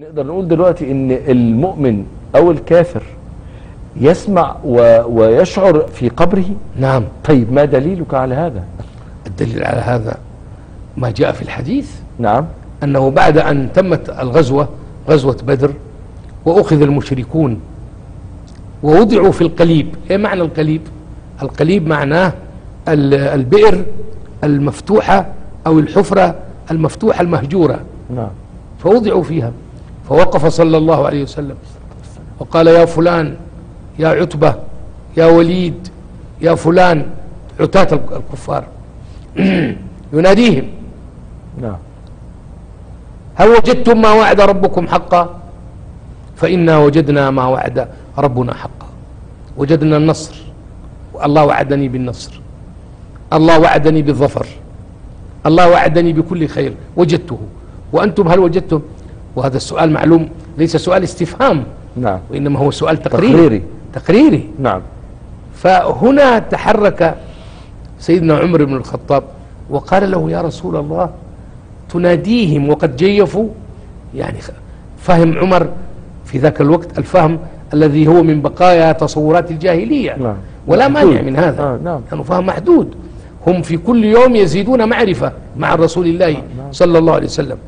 نقدر نقول دلوقتي إن المؤمن أو الكافر يسمع و... ويشعر في قبره؟ نعم. طيب ما دليلك على هذا؟ الدليل على هذا ما جاء في الحديث. نعم. أنه بعد أن تمت الغزوة غزوة بدر وأخذ المشركون ووضعوا في القليب. إيه معنى القليب؟ القليب معناه ال- البئر المفتوحة أو الحفرة المفتوحة المهجورة. نعم. فوضعوا فيها. فوقف صلى الله عليه وسلم وقال يا فلان يا عتبة يا وليد يا فلان عتاة الكفار. يناديهم. نعم. هل وجدتم ما وعد ربكم حقا؟ فإنا وجدنا ما وعد ربنا حقا. وجدنا النصر. الله وعدني بالنصر. الله وعدني بالظفر. الله وعدني بكل خير. وجدته. وأنتم هل وجدتم؟ وهذا السؤال معلوم ليس سؤال استفهام نعم. وإنما هو سؤال تقريري. تقريري. تقريري. نعم. فهنا تحرك سيدنا عمر بن الخطاب وقال له يا رسول الله تناديهم وقد جيفوا. يعني فهم عمر في ذاك الوقت الفهم الذي هو من بقايا تصورات الجاهلية. نعم. ولا. مانع من هذا. آه، نعم. لأنه فهم محدود. هم في كل يوم يزيدون معرفة مع رسول الله صلى الله عليه وسلم.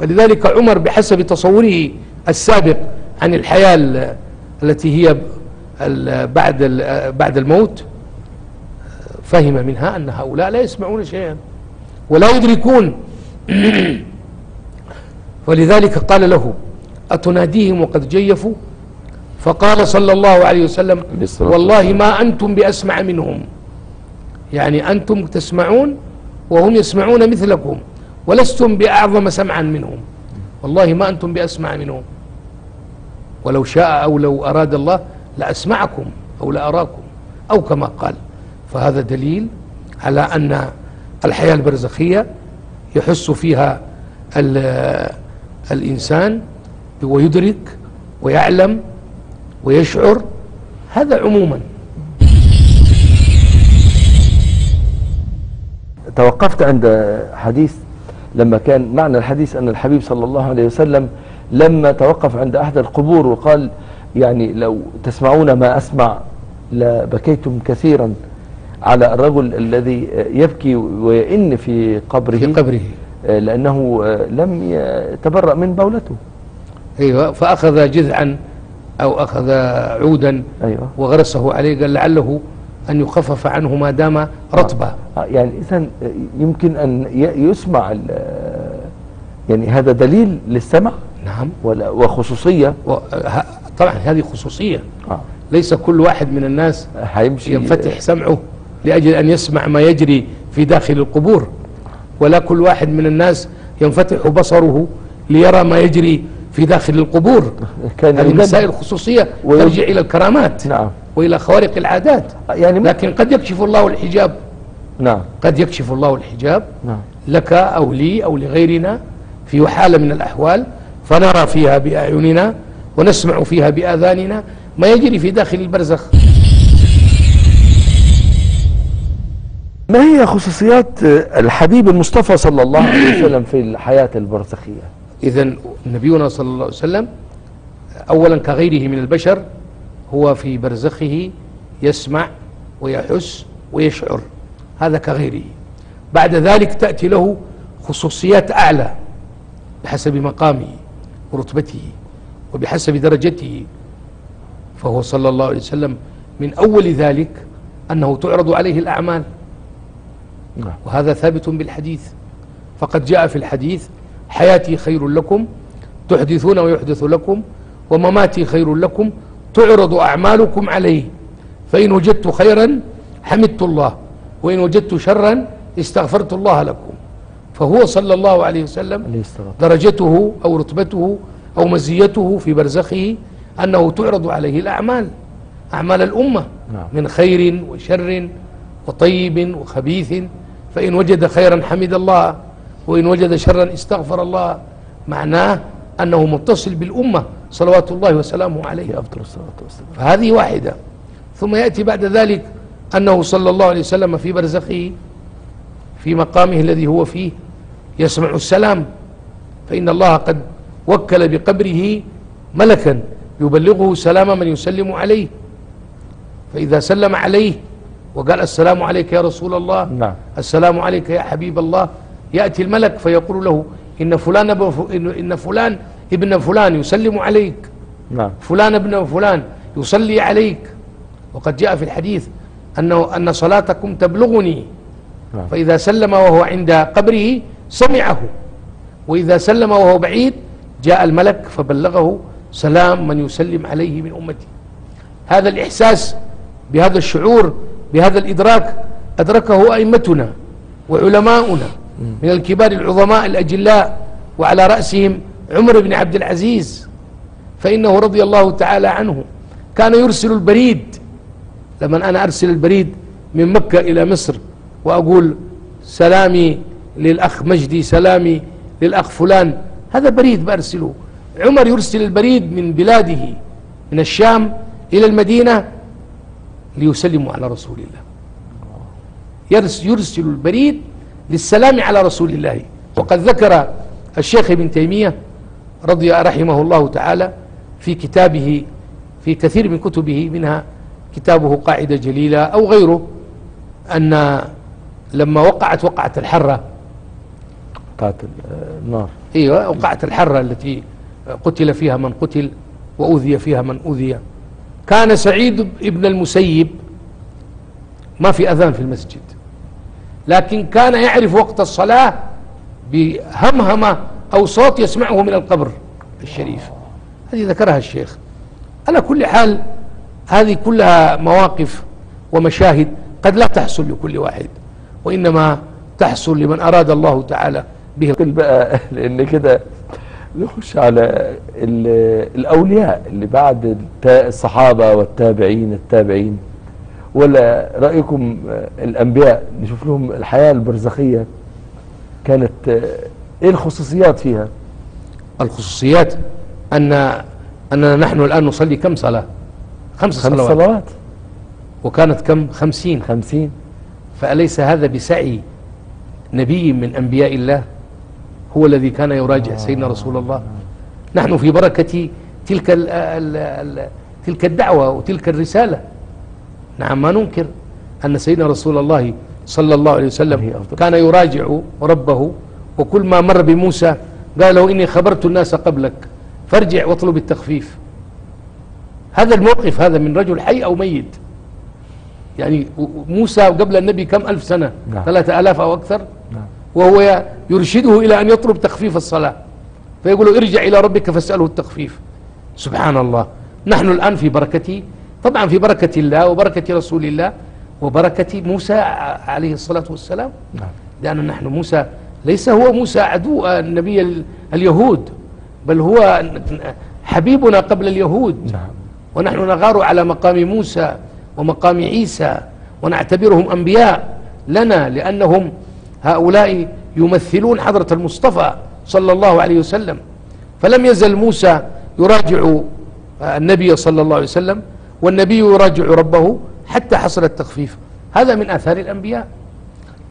ولذلك عمر بحسب تصوره السابق عن الحياة ال- التي هي بعد بعد الموت فهم منها أن هؤلاء لا يسمعون شيئا ولا يدركون. ولذلك قال له أتناديهم وقد جيفوا؟ فقال صلى الله عليه وسلم والله ما أنتم بأسمع منهم. يعني أنتم تسمعون وهم يسمعون مثلكم. ولستم بأعظم سمعا منهم. والله ما أنتم بأسمع منهم. ولو شاء أو لو أراد الله لأسمعكم أو لأراكم أو كما قال. فهذا دليل على أن الحياة البرزخية يحس فيها ال- الإنسان ويدرك ويعلم ويشعر. هذا عموما. توقفت عند حديث لما كان معنى الحديث أن الحبيب صلى الله عليه وسلم لما توقف عند أحد القبور وقال يعني لو تسمعون ما أسمع لبكيتم كثيرا على الرجل الذي يبكي ويئن في قبره في قبره. لأنه لم يتبرأ من بولته. أيوة فأخذ جذعا أو أخذ عودا أيوة. وغرسه عليه قال لعله أن يخفف عنه ما دام رطبا آه، يعني إذا يمكن أن يسمع ال- يعني هذا دليل للسمع؟ نعم. ولا وخصوصية؟ طبعا هذه خصوصية. آه. ليس كل واحد من الناس هيمشي ينفتح سمعه لأجل أن يسمع ما يجري في داخل القبور. ولا كل واحد من الناس ينفتح بصره ليرى ما يجري في داخل القبور. هذه مسائل خصوصية ترجع إلى الكرامات. نعم. وإلى خوارق العادات. يعني لكن قد يكشف الله الحجاب. نعم. قد يكشف الله الحجاب. نعم. لك أو لي أو لغيرنا في حالة من الأحوال. فنرى فيها بأعيننا ونسمع فيها بآذاننا ما يجري في داخل البرزخ. ما هي خصوصيات الحبيب المصطفى صلى الله عليه وسلم في الحياة البرزخية؟ إذا نبينا صلى الله عليه وسلم أولا كغيره من البشر هو في برزخه يسمع ويحس ويشعر هذا كغيره. بعد ذلك تأتي له خصوصيات أعلى بحسب مقامه ورتبته وبحسب درجته فهو صلى الله عليه وسلم من أول ذلك أنه تعرض عليه الأعمال. نعم. وهذا ثابت بالحديث. فقد جاء في الحديث حياتي خير لكم تحدثون ويحدث لكم ومماتي خير لكم تعرض أعمالكم عليه. فإن وجدت خيرا حمدت الله. وإن وجدت شرا استغفرت الله لكم. فهو صلى الله عليه وسلم درجته أو رتبته أو مزيته في برزخه أنه تعرض عليه الأعمال. أعمال الأمة. نعم. من خير وشر وطيب وخبيث. فإن وجد خيرا حمد الله. وإن وجد شرا استغفر الله. معناه أنه متصل بالأمة. صلوات الله وسلامه عليه أفضل الصلاة والسلام. فهذه واحدة. ثم يأتي بعد ذلك أنه صلى الله عليه وسلم في برزخه في مقامه الذي هو فيه يسمع السلام. فإن الله قد وكل بقبره ملكا يبلغه سلام من يسلم عليه. فإذا سلم عليه وقال السلام عليك يا رسول الله نعم. السلام عليك يا حبيب الله يأتي الملك فيقول له إن فلان إن فلان ابن فلان يسلم عليك. نعم. فلان ابن فلان يصلي عليك. وقد جاء في الحديث أنه أن صلاتكم تبلغني. نعم. فإذا سلم وهو عند قبره سمعه. وإذا سلم وهو بعيد جاء الملك فبلغه سلام من يسلم عليه من أمتي. هذا الإحساس بهذا الشعور بهذا الإدراك أدركه أئمتنا وعلماؤنا من الكبار العظماء الأجلاء وعلى رأسهم عمر بن عبد العزيز فإنه رضي الله تعالى عنه كان يرسل البريد. لما أنا أرسل البريد من مكة إلى مصر وأقول سلامي للأخ مجدي سلامي للأخ فلان. هذا بريد برسله عمر يرسل البريد من بلاده من الشام إلى المدينة ليسلموا على رسول الله. يرس يرسل البريد للسلام على رسول الله. وقد ذكر الشيخ ابن تيمية رضي رحمه الله تعالى في كتابه في كثير من كتبه منها كتابه قاعدة جليلة أو غيره أن لما وقعت وقعة الحرة. بتاعت ال- النار. أيوه وقعة الحرة التي قتل فيها من قتل وأوذي فيها من أوذي. كان سعيد ابن المسيب ما في أذان في المسجد لكن كان يعرف وقت الصلاة بهمهمة أو صوت يسمعه من القبر الشريف. هذه ذكرها الشيخ. على كل حال هذه كلها مواقف ومشاهد قد لا تحصل لكل واحد وإنما تحصل لمن أراد الله تعالى به. بقى لأن كده نخش على ال- الأولياء اللي بعد الصحابة والتابعين التابعين. ولا رأيكم آه، الأنبياء؟ نشوف لهم الحياة البرزخية كانت آه، إيه الخصوصيات فيها؟ الخصوصيات أن أننا نحن الآن نصلي كم صلاة؟ خمس خمس صلوات. صلوات. وكانت كم؟ خمسين. خمسين. فأليس هذا بسعي نبي من أنبياء الله؟ هو الذي كان يراجع سيدنا رسول الله. نحن في بركة تلك ال ال ال تلك الدعوة وتلك الرسالة. نعم ما ننكر أن سيدنا رسول الله صلى الله عليه وسلم. كان يراجع ربه وكل ما مر بموسى قال له إني خبرت الناس قبلك فارجع واطلب التخفيف. هذا الموقف هذا من رجل حي أو ميت. يعني موسى قبل النبي كم ألف سنة؟ نعم. ثلاثة آلاف أو أكثر؟ نعم. وهو يرشده إلى أن يطلب تخفيف الصلاة. فيقول له ارجع إلى ربك فاسأله التخفيف. سبحان الله. نحن الآن في بركة طبعا في بركة الله وبركة رسول الله وبركة موسى عليه الصلاة والسلام. نعم. لأن نحن موسى ليس هو موسى عدو النبي ال- اليهود بل هو حبيبنا قبل اليهود. نعم. ونحن نغار على مقام موسى ومقام عيسى ونعتبرهم أنبياء لنا لأنهم هؤلاء يمثلون حضرة المصطفى صلى الله عليه وسلم. فلم يزل موسى يراجع آه، النبي صلى الله عليه وسلم والنبي يراجع ربه حتى حصل التخفيف. هذا من آثار الأنبياء.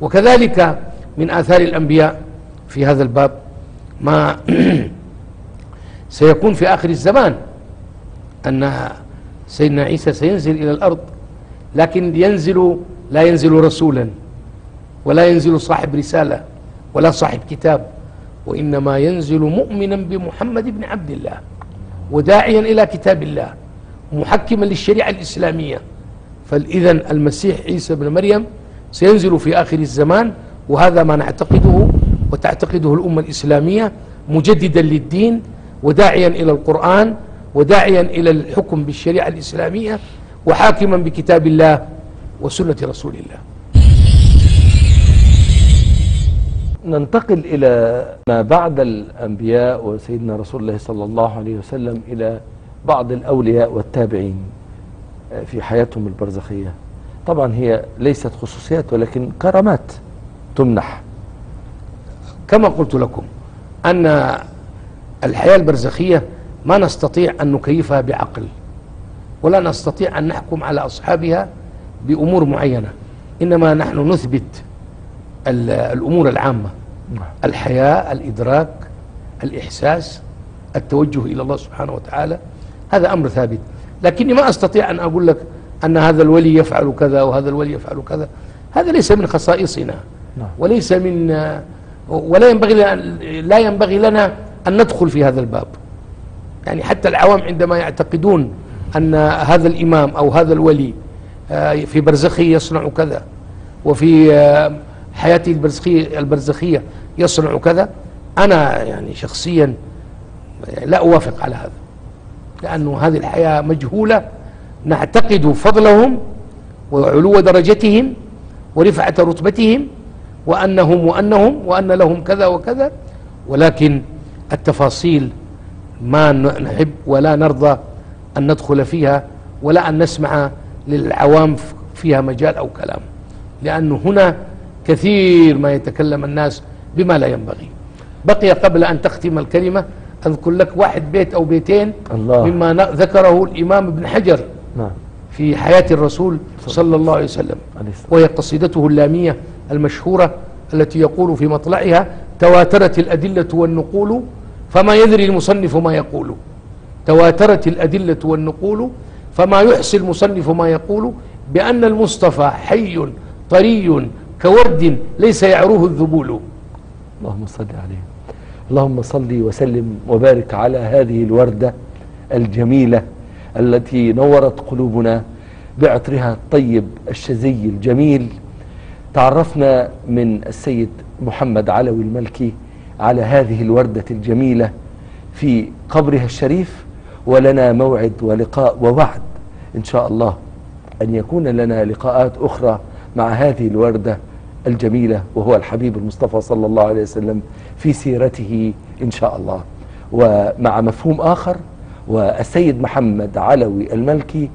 وكذلك من آثار الأنبياء في هذا الباب ما سيكون في آخر الزمان أن سيدنا عيسى سينزل إلى الأرض لكن ينزل لا ينزل رسولا ولا ينزل صاحب رسالة ولا صاحب كتاب وإنما ينزل مؤمنا بمحمد بن عبد الله وداعيا إلى كتاب الله محكما للشريعة الإسلامية. فإذا المسيح عيسى بن مريم سينزل في آخر الزمان وهذا ما نعتقده وتعتقده الأمة الإسلامية مجددا للدين وداعيا إلى القرآن وداعيا إلى الحكم بالشريعة الإسلامية وحاكما بكتاب الله وسنة رسول الله. ننتقل إلى ما بعد الأنبياء وسيدنا رسول الله صلى الله عليه وسلم إلى بعض الأولياء والتابعين آه، في حياتهم البرزخية. طبعا هي ليست خصوصيات ولكن كرامات. تمنح. كما قلت لكم أن الحياة البرزخية ما نستطيع أن نكيفها بعقل ولا نستطيع أن نحكم على أصحابها بأمور معينة إنما نحن نثبت ال- الأمور العامة الحياة الإدراك الإحساس التوجه إلى الله سبحانه وتعالى. هذا أمر ثابت. لكني ما أستطيع أن أقول لك أن هذا الولي يفعل كذا وهذا الولي يفعل كذا. هذا ليس من خصائصنا. نعم. وليس من ولا ينبغي لا ينبغي لنا أن ندخل في هذا الباب. يعني حتى العوام عندما يعتقدون أن هذا الإمام أو هذا الولي آه، في برزخه يصنع كذا وفي آه، حياته البرزخية, البرزخية يصنع كذا أنا يعني شخصيا لا أوافق على هذا. لأنه هذه الحياة مجهولة نعتقد فضلهم وعلو درجتهم ورفعة رتبتهم وأنهم وأنهم وأن لهم كذا وكذا. ولكن التفاصيل ما نحب ولا نرضى أن ندخل فيها ولا أن نسمع للعوام فيها مجال أو كلام. لأنه هنا كثير ما يتكلم الناس بما لا ينبغي. بقي قبل أن تختم الكلمة أذكر لك واحد بيت أو بيتين الله. مما ذكره الإمام ابن حجر نعم. في حياة الرسول صلى الله عليه وسلم. وهي قصيدته اللامية. المشهورة التي يقول في مطلعها تواترت الأدلة والنقول فما يدري المصنف ما يقول. تواترت الأدلة والنقول فما يحصي المصنف ما يقول بأن المصطفى حي طري كورد ليس يعروه الذبول. اللهم صل عليه. اللهم صل وسلم وبارك على هذه الوردة الجميلة التي نورت قلوبنا بعطرها الطيب الشزي الجميل. تعرفنا من السيد محمد علوي الملكي على هذه الوردة الجميلة في قبرها الشريف ولنا موعد ولقاء ووعد إن شاء الله أن يكون لنا لقاءات أخرى مع هذه الوردة الجميلة وهو الحبيب المصطفى صلى الله عليه وسلم في سيرته إن شاء الله. ومع مفهوم آخر والسيد محمد علوي الملكي